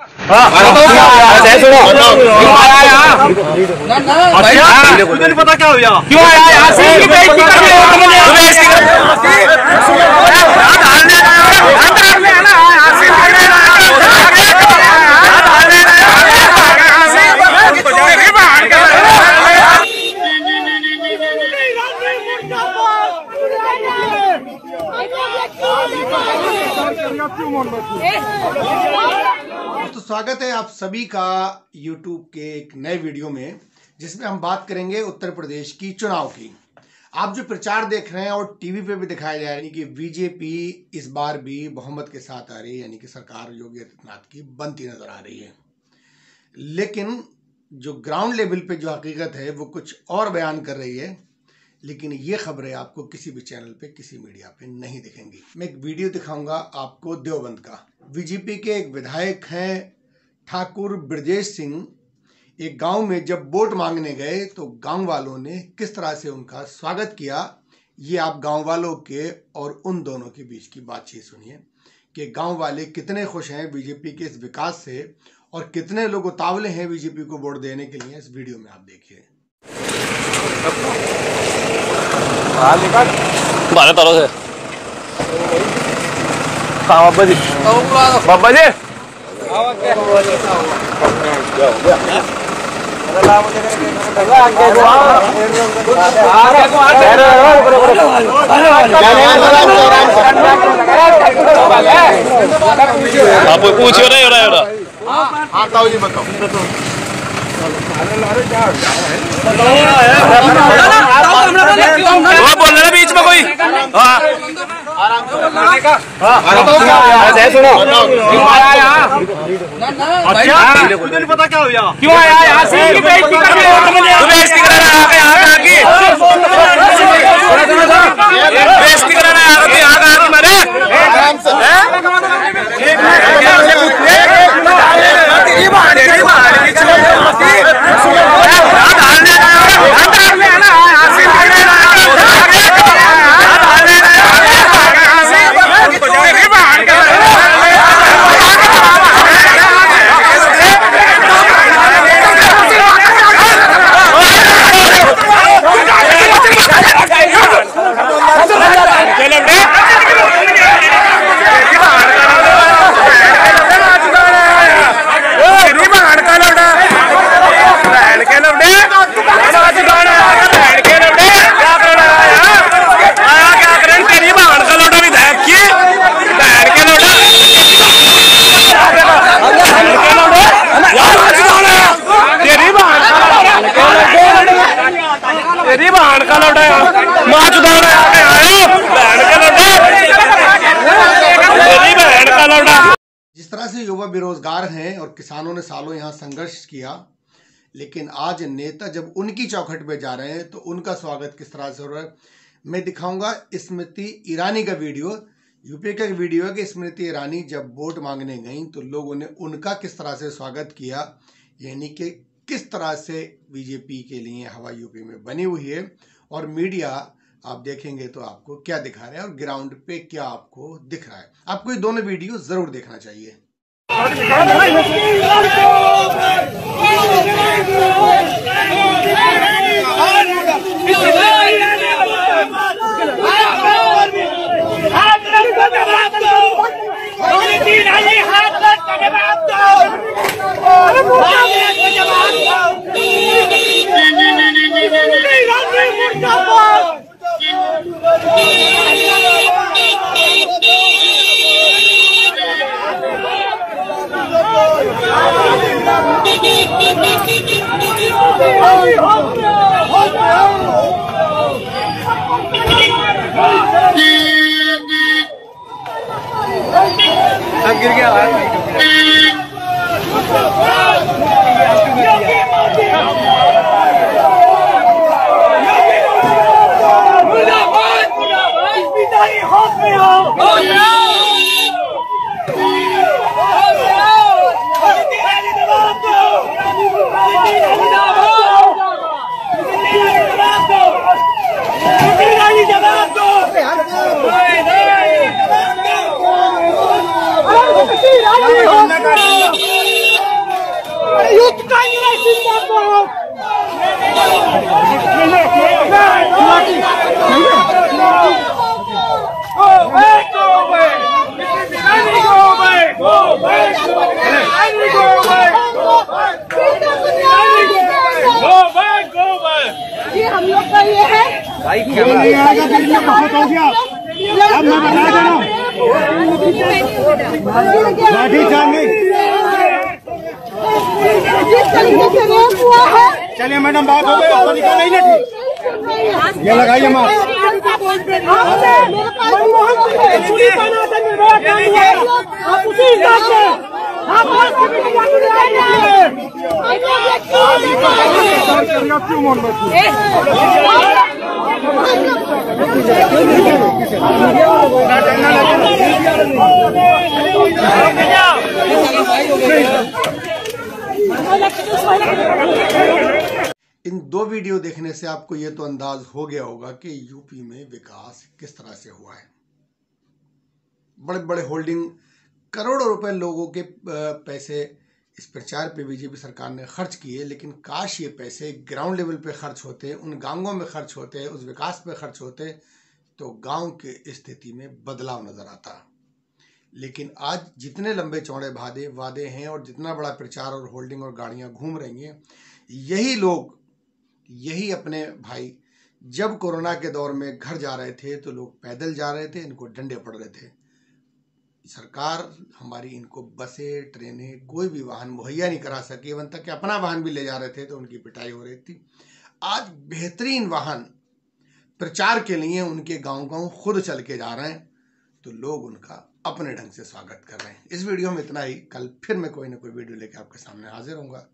अच्छा पता क्या हो क्यों आया यहाँ से की बेइज्जती दोस्तों, स्वागत है आप सभी का YouTube के एक नए वीडियो में, जिसमें हम बात करेंगे उत्तर प्रदेश की चुनाव की। आप जो प्रचार देख रहे हैं और टीवी पे भी दिखाया जा रहा है कि बीजेपी इस बार भी बहुमत के साथ आ रही है, यानी कि सरकार योगी आदित्यनाथ की बनती नज़र आ रही है। लेकिन जो ग्राउंड लेवल पे जो हकीकत है, वो कुछ और बयान कर रही है, लेकिन ये खबरें आपको किसी भी चैनल पे, किसी मीडिया पे नहीं दिखेंगी। मैं एक वीडियो दिखाऊँगा आपको देवबंद का। बीजेपी के एक विधायक हैं ठाकुर ब्रजेश सिंह। एक गाँव में जब वोट मांगने गए तो गाँव वालों ने किस तरह से उनका स्वागत किया? ये आप गाँव वालों के और उन दोनों के बीच की बातचीत सुनिए कि गाँव वाले कितने खुश हैं बीजेपी के इस विकास से और कितने लोग उतावले हैं बीजेपी को वोट देने के लिए। इस वीडियो में आप देखिए। तारों से हाँ बाबा जी बाबा जी आप पूछियो ना योरा योरा वो बोल रहे बीच में कोई। हाँ। अच्छा। मुझे अच्छा। पता क्या हो क्यों आया यहाँ? से की बेइज्जती कर रहे हो तुम बेइज्जती करा रहा है यहाँ का आगे बेइज्जती करा रहा है यहाँ का यहाँ का आगे मरे तेरी बहन का लौटा माँ चुदाना आया बहन का लौटा तेरी बहन का लौटा जिस तरह से युवा बेरोजगार हैं और किसानों ने सालों यहाँ संघर्ष किया, लेकिन आज नेता जब उनकी चौखट पे जा रहे हैं तो उनका स्वागत किस तरह से हो रहा है? मैं दिखाऊँगा स्मृति ईरानी का वीडियो। यूपी का वीडियो है कि स्मृति ईरानी जब वोट मांगने गई तो लोगों ने उनका किस तरह से स्वागत किया, यानी कि किस तरह से बीजेपी के लिए हवा यूपी में बनी हुई है, और मीडिया आप देखेंगे तो आपको क्या दिखा रहे हैं और ग्राउंड पे क्या आपको दिख रहा है। आपको ये दोनों वीडियो ज़रूर देखना चाहिए। जवाब दो ये हम लोग का ये है नहीं आएगा बीच में बहुत हो। गया अब मैं बता दे रहा हूँ। लाठी चार्ज नहीं जिस तरीके से रेप हुआ है चलिए मैडम बात हो गई आपको निकाल नहीं ना ठीक ये लगाइए है। आप उसी हिसाब से आप क्यों इन दो वीडियो देखने से आपको ये तो अंदाज हो गया होगा कि यूपी में विकास किस तरह से हुआ है। बड़े बड़े होल्डिंग करोड़ों रुपए लोगों के पैसे इस प्रचार पे बीजेपी सरकार ने खर्च किए, लेकिन काश ये पैसे ग्राउंड लेवल पे खर्च होते, उन गाँवों में खर्च होते, उस विकास पे खर्च होते तो गाँव के स्थिति में बदलाव नज़र आता। लेकिन आज जितने लंबे चौड़े वादे वादे हैं और जितना बड़ा प्रचार और होल्डिंग और गाड़ियाँ घूम रही हैं, यही लोग, यही अपने भाई, जब कोरोना के दौर में घर जा रहे थे तो लोग पैदल जा रहे थे, इनको डंडे पड़ रहे थे। सरकार हमारी इनको बसें, ट्रेनें, कोई भी वाहन मुहैया नहीं करा सकी। एवं तक कि अपना वाहन भी ले जा रहे थे तो उनकी पिटाई हो रही थी। आज बेहतरीन वाहन प्रचार के लिए उनके गाँव गाँव खुद चल के जा रहे हैं तो लोग उनका अपने ढंग से स्वागत कर रहे हैं। इस वीडियो में इतना ही। कल फिर मैं कोई ना कोई वीडियो लेकर आपके सामने हाजिर होऊँगा।